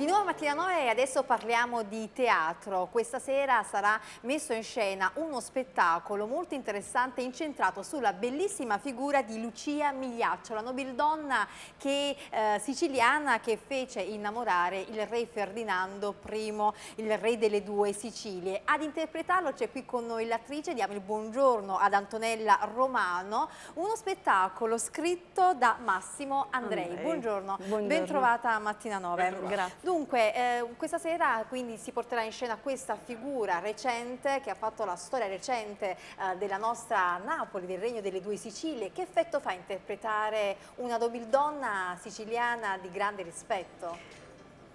Di nuovo mattina 9 e adesso parliamo di teatro. Questa sera sarà messo in scena uno spettacolo molto interessante incentrato sulla bellissima figura di Lucia Migliaccio, la nobildonna che, eh, siciliana che fece innamorare il re Ferdinando I, il re delle due Sicilie. Ad interpretarlo c'è qui con noi l'attrice, diamo il buongiorno ad Antonella Romano, uno spettacolo scritto da Massimo Andrei. Andrei. Buongiorno, Buongiorno. ben trovata a mattina 9. Grazie. Dunque, eh, questa sera quindi si porterà in scena questa figura recente che ha fatto la storia recente eh, della nostra Napoli, del Regno delle Due Sicilie. Che effetto fa interpretare una nobildonna siciliana di grande rispetto?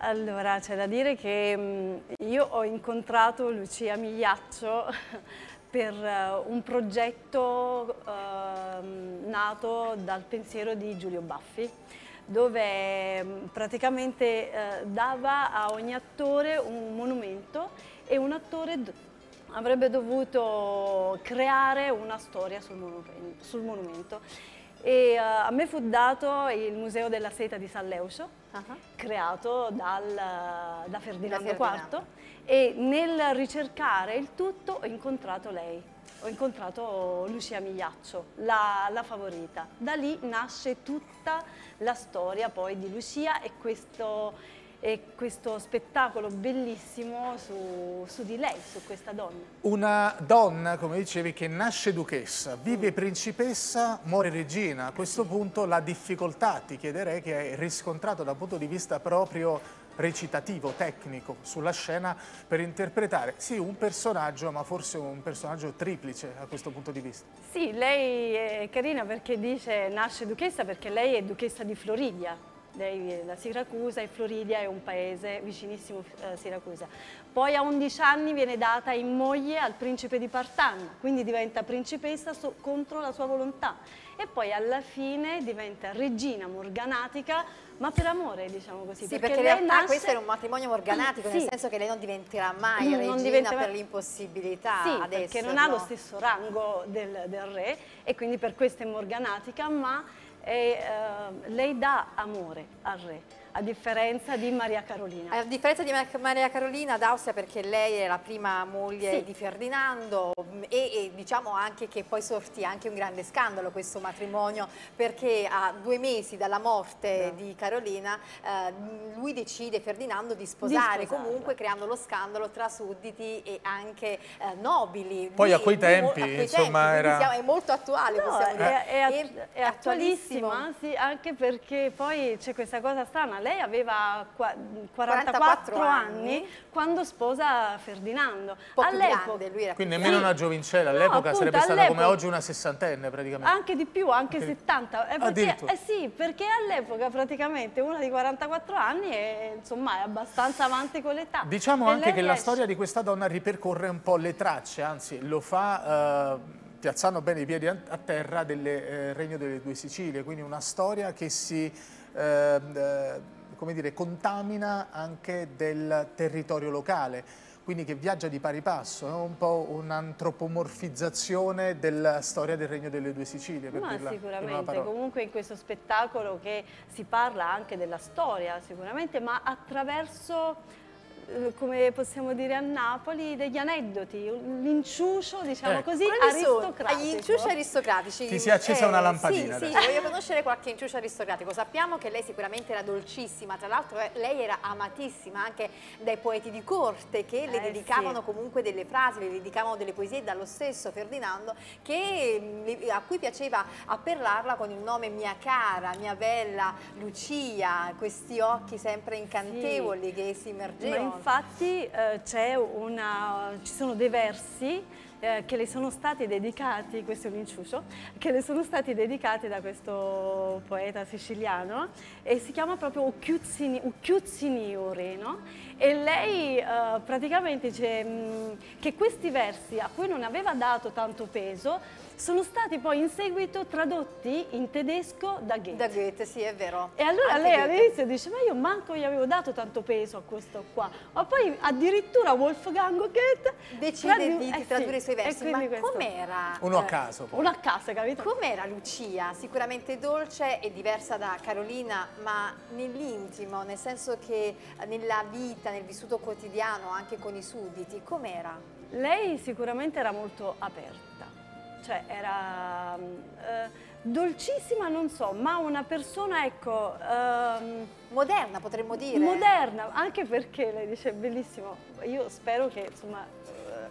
Allora, c'è da dire che mh, io ho incontrato Lucia Migliaccio per eh, un progetto ehm, nato dal pensiero di Giulio Baffi, dove mh, praticamente eh, dava a ogni attore un monumento e un attore avrebbe dovuto creare una storia sul monumento. Sul monumento. E, eh, a me fu dato il Museo della Seta di San Leucio, Ah, creato dal- da Ferdinando, Ferdinando. IV e nel ricercare il tutto ho incontrato lei, ho incontrato Lucia Migliaccio, la, la favorita. Da lì nasce tutta la storia poi di Lucia e questo, e questo spettacolo bellissimo su, su di lei, su questa donna. Una donna, come dicevi, che nasce duchessa, vive principessa, muore regina. A questo punto la difficoltà, ti chiederei, che hai riscontrato dal punto di vista proprio recitativo, tecnico, sulla scena per interpretare, sì, un personaggio, ma forse un personaggio triplice a questo punto di vista. Sì, lei è carina perché dice nasce duchessa perché lei è duchessa di Floridia. Lei è da Siracusa e Floridia è un paese vicinissimo a Siracusa. Poi a 11 anni viene data in moglie al principe di Partanna, quindi diventa principessa so- contro la sua volontà. E poi alla fine diventa regina morganatica, ma per amore, diciamo così. Sì, perché, in lei realtà nasce- questo era un matrimonio morganatico, nel Sì. senso che lei non diventerà mai Non regina diventa per l'impossibilità Sì, ad perché non esserlo. ha lo stesso rango del, del re e quindi per questo è morganatica, ma è, eh, lei dà amore al re, a differenza di Maria Carolina. A differenza di Mar- Maria Carolina d'Austria perché lei è la prima moglie Sì. di Ferdinando mh, e, e diciamo anche che poi sortì anche un grande scandalo questo matrimonio perché a due mesi dalla morte di Carolina eh, lui decide Ferdinando di sposare, sposarla. comunque creando lo scandalo tra sudditi e anche eh, nobili. Poi Di- a quei di tempi, a quei insomma, quindi era- siamo- è molto attuale No, possiamo è, dire. è è attualissima, sì, anche perché poi c'è questa cosa strana, lei aveva qua- 44, 44 anni anni. quando sposa Ferdinando. All'epoca- lui era Quindi più nemmeno Sì. una giovincella, No, all'epoca appunto, sarebbe stata come all'epoca- oggi una sessantenne praticamente. Anche di più, anche 70. Eh, perché, eh sì, perché all'epoca praticamente una di 44 anni è, insomma, è abbastanza avanti con l'età. Diciamo E anche che la riesce- storia di questa donna ripercorre un po' le tracce, anzi lo fa eh, piazzando bene i piedi a a terra del eh, Regno delle Due Sicilie, quindi una storia che si eh, eh, come dire, contamina anche del territorio locale, quindi che viaggia di pari passo, è un po' un'antropomorfizzazione della storia del Regno delle Due Sicilie, per Ma dirla in sicuramente, parola. comunque in questo spettacolo che si parla anche della storia sicuramente, ma attraverso, come possiamo dire a Napoli, degli aneddoti, l'inciuscio, diciamo Ecco. così, aristocratico. Gli inciusci aristocratici. Ti si è accesa una lampadina Sì, sì, voglio conoscere qualche inciuscio aristocratico. Sappiamo che lei sicuramente era dolcissima, tra l'altro eh, lei era amatissima anche dai poeti di corte che le Eh, dedicavano sì. comunque delle frasi, le dedicavano delle poesie dallo stesso Ferdinando che, mm, a cui piaceva appellarla con il nome mia cara, mia bella Lucia, questi occhi sempre incantevoli che si Ma immergevano. Infatti eh, una, ci sono dei versi eh, che le sono stati dedicati, questo è un inciucio, che le sono stati dedicati da questo poeta siciliano e si chiama proprio Ucchiuzzini, Ucchiuzziniuri, no? E lei eh, praticamente dice mh, che questi versi a cui non aveva dato tanto peso sono stati poi in seguito tradotti in tedesco da Goethe. Da Goethe, sì, è vero. E allora Anche lei Goethe. all'inizio dice, ma io manco gli avevo dato tanto peso a questo qua. Ma poi addirittura Wolfgang Goethe Decide tradu- di, eh di sì, tradurre i suoi versi, ma questo- com'era? Uno a caso. poi. Uno a casa, capito? Com'era Lucia? Sicuramente dolce e diversa da Carolina, ma nell'intimo, nel senso che nella vita, nel vissuto quotidiano, anche con i sudditi, com'era? Lei sicuramente era molto aperta, cioè era mm, eh, dolcissima, non so, ma una persona, ecco, ehm, Moderna, potremmo dire. moderna, anche perché lei dice bellissimo, io spero che insomma eh,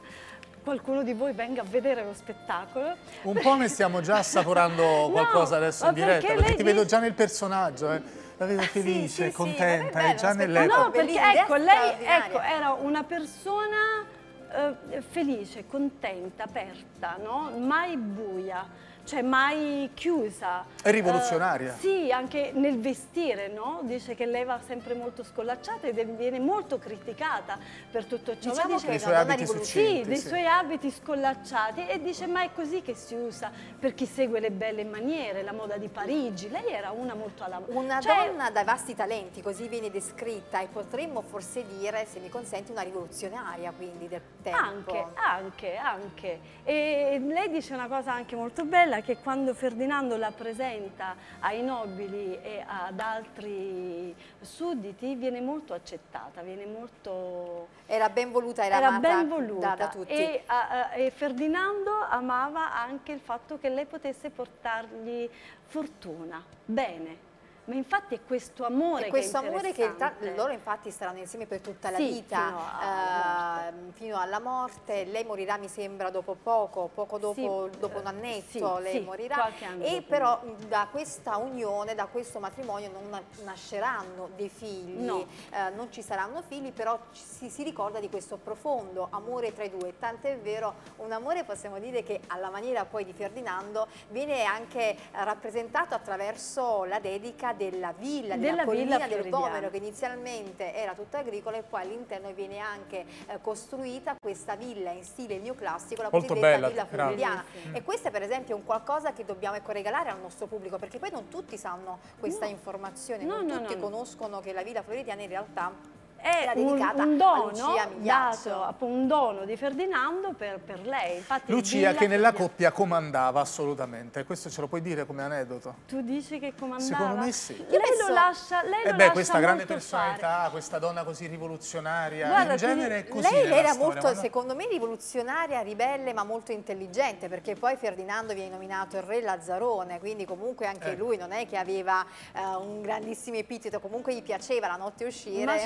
qualcuno di voi venga a vedere lo spettacolo. Un po' ne stiamo già assaporando qualcosa adesso ma in diretta, perché ti vedo dice- già nel personaggio, eh. la vedo sì, felice, sì, contenta, è bello, è già nell'epoca. No, perché ecco, lei ecco, era una persona eh, felice, contenta, aperta, no? mai buia, cioè mai chiusa. È rivoluzionaria. Eh, sì, anche nel vestire, no? dice che lei va sempre molto scollacciata ed viene molto criticata per tutto ciò. Diciamo Ma dice- che Dei suoi abiti rivoluzionaria. sì, dei sì. suoi abiti scollacciati e dice ma è così che si usa per chi segue le belle maniere, la moda di Parigi. Lei era una molto alla Una cioè, donna dai vasti talenti, così viene descritta e potremmo forse dire, se mi consenti, una rivoluzionaria quindi del tempo. Anche, anche, anche. E lei dice una cosa anche molto bella, che quando Ferdinando la presenta ai nobili e ad altri sudditi viene molto accettata, viene molto... Era ben voluta, era, era amata ben voluta da, da tutti. E, a- a- e Ferdinando amava anche il fatto che lei potesse portargli fortuna, bene. Ma infatti è questo amore E questo che è amore che loro infatti saranno insieme per tutta la Sì, vita, fino alla ehm, fino alla morte. Lei morirà mi sembra dopo poco, poco dopo, Sì, dopo un eh, annetto sì, lei morirà. E però da questa unione, da questo matrimonio non na- nasceranno dei figli, No. eh, non ci saranno figli, però si, si ricorda di questo profondo amore tra i due. Tant'è vero, un amore possiamo dire che alla maniera poi di Ferdinando viene anche eh, rappresentato attraverso la dedica della villa, Della della collina del. Vomero che inizialmente era tutta agricola e poi all'interno viene anche eh, costruita questa villa in stile neoclassico, la Molto cosiddetta bella, villa floridiana. E questo è per esempio un qualcosa che dobbiamo ecco, regalare al nostro pubblico perché poi non tutti sanno questa No. informazione, No, non no, tutti no, no. conoscono che la villa floridiana in realtà è un, un dono dato, appunto, un dono di Ferdinando per, per lei. Infatti, Lucia Villa che nella coppia comandava assolutamente, questo ce lo puoi dire come aneddoto? Tu dici che comandava? Secondo me sì. Lei penso- lo lascia, lei E lo beh, lascia questa grande personalità, questa donna così rivoluzionaria, Guarda, in genere è così Lei era storia, molto, ma no- secondo me, rivoluzionaria, ribelle, ma molto intelligente, perché poi Ferdinando viene nominato il re Lazzarone, quindi comunque anche Eh. lui non è che aveva eh, un grandissimo epiteto, comunque gli piaceva la notte uscire, Ma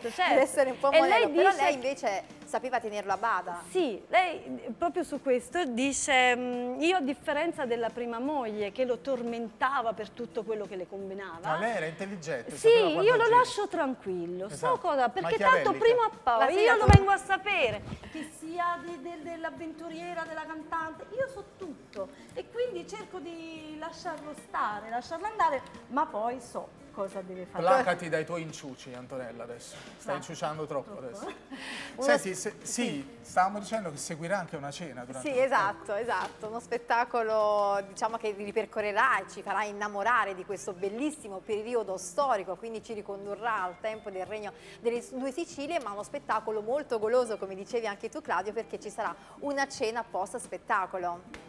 certo, magari certo. essere un po' E lei modello, però dice lei invece sapeva tenerlo a bada. Sì, lei proprio su questo dice, "Mm, io a differenza della prima moglie che lo tormentava per tutto quello che le combinava, Ma lei era intelligente. Sì, io lo agire. lascio tranquillo, so Esatto. cosa, perché tanto prima o poi io lo vengo a sapere, che sia de- de- dell'avventuriera, della cantante, io so tutto e quindi cerco di lasciarlo stare, lasciarlo andare, ma poi so cosa deve fare. Placati dai tuoi inciuci, Antonella, adesso. Stai No, inciuciando troppo, troppo. adesso. Una- Senti, se- sì, stavamo dicendo che seguirà anche una cena durante Sì, esatto, esatto, uno spettacolo diciamo che ripercorrerà e ci farà innamorare di questo bellissimo periodo storico, quindi ci ricondurrà al tempo del regno delle due Sicilie, ma uno spettacolo molto goloso, come dicevi anche tu Claudio, perché ci sarà una cena post spettacolo.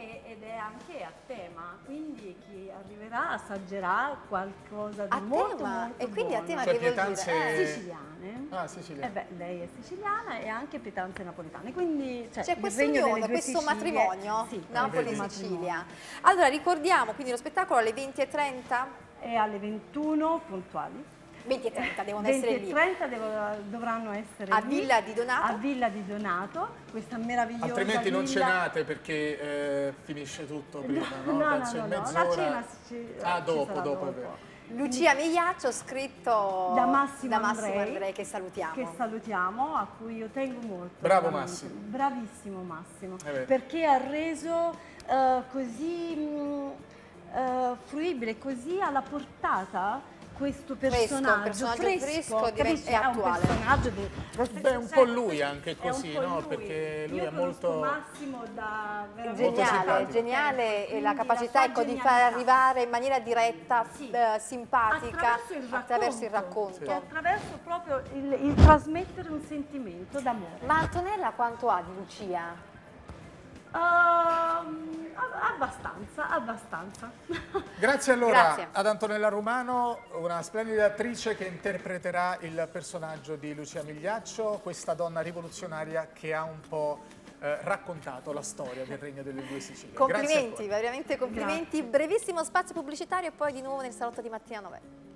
Ed è anche a tema, quindi chi arriverà assaggerà qualcosa di A molto tema? molto E quindi a tema Cioè, che vuol dire? pietanze- Eh, Siciliane. Ah, Sicilia. Eh beh, lei è siciliana e anche pietanze napoletane, quindi cioè, C'è questa regno delle unione, questo Sicilie- matrimonio sì, Napoli-Sicilia. Allora ricordiamo quindi lo spettacolo alle 20.30? E alle 21 puntuali. 20.30 devono 20 essere e lì. 30 devo- dovranno essere A lì, Villa di Donato? A Villa di Donato, questa meravigliosa Altrimenti non villa. cenate perché eh, finisce tutto prima, no? No, no, no, in no, la cena ci, Ah, ci dopo, sarà dopo, vero. Lucia Migliaccio, scritto da Massimo, da Massimo Andrei, Andrei, che salutiamo. che salutiamo, a cui io tengo molto. Bravo veramente. Massimo. Bravissimo Massimo, vero. perché ha reso eh, così mh, eh, fruibile, così alla portata questo personaggio, personaggio fresco, fresco, capisci? è attuale. un personaggio di... Beh, un po' lui anche così, È po' no? lui. Perché lui Io è molto... Massimo da Geniale, simpatico. geniale e la capacità sua ecco, di far arrivare in maniera diretta, Sì. eh, simpatica, attraverso il racconto, attraverso il racconto. e attraverso proprio il, il trasmettere un sentimento d'amore. Ma Antonella quanto ha di Lucia? Ehm, ab- abbastanza, abbastanza. Grazie allora Grazie. ad Antonella Romano, una splendida attrice che interpreterà il personaggio di Lucia Migliaccio, questa donna rivoluzionaria che ha un po' eh, raccontato la storia del Regno delle Due Sicilie. Grazie. Complimenti, veramente complimenti. Brevissimo spazio pubblicitario e poi di nuovo nel salotto di Mattina 9.